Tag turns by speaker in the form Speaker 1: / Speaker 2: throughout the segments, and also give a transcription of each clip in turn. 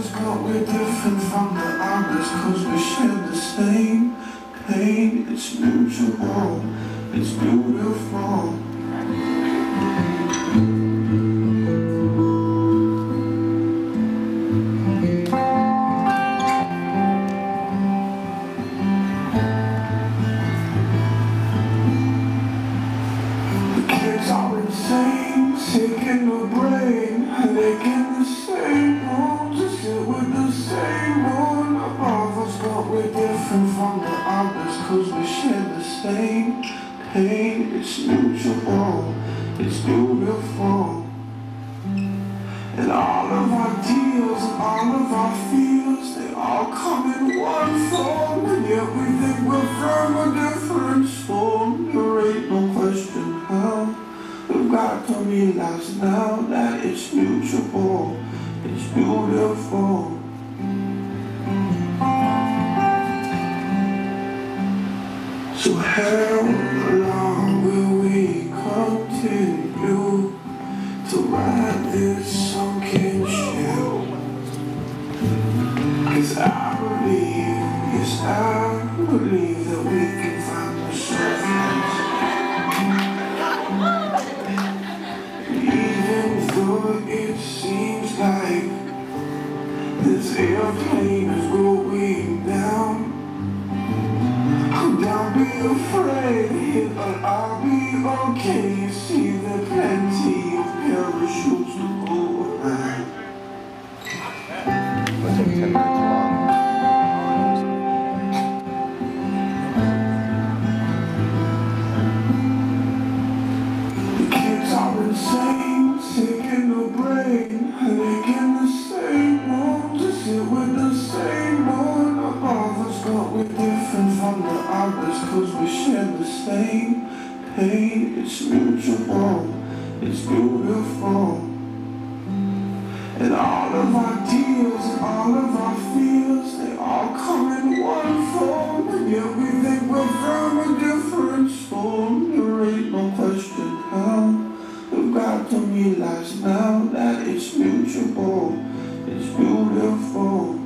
Speaker 1: us, but we're different from the others Cause we share the same pain. It's mutual, it's beautiful. The kids are insane, the brain Headache Cause we share the same pain. It's mutual, it's beautiful. And all of our deals all of our feels They all come in one form. And yet we think we're from a different storm There ain't no question how We've got to realize now that it's mutual. It's beautiful So how long will we continue to ride this sunken ship? Cause I believe, yes I believe that we can find the surface Even though it seems like this airplane is going afraid, I'll be okay. You See there plenty of parachutes to go around.
Speaker 2: Let's take 10
Speaker 1: cause we share the same pain. It's mutual, it's beautiful. And all of our deals all of our fears they all come in one form. And yet we think we're from a different storm. There ain't no question how. We've got to realize now that it's mutual, it's beautiful.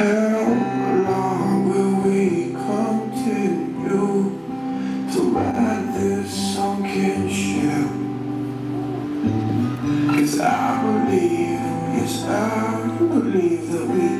Speaker 1: How long will we continue to ride this sunken ship? Cause I believe, yes I believe that we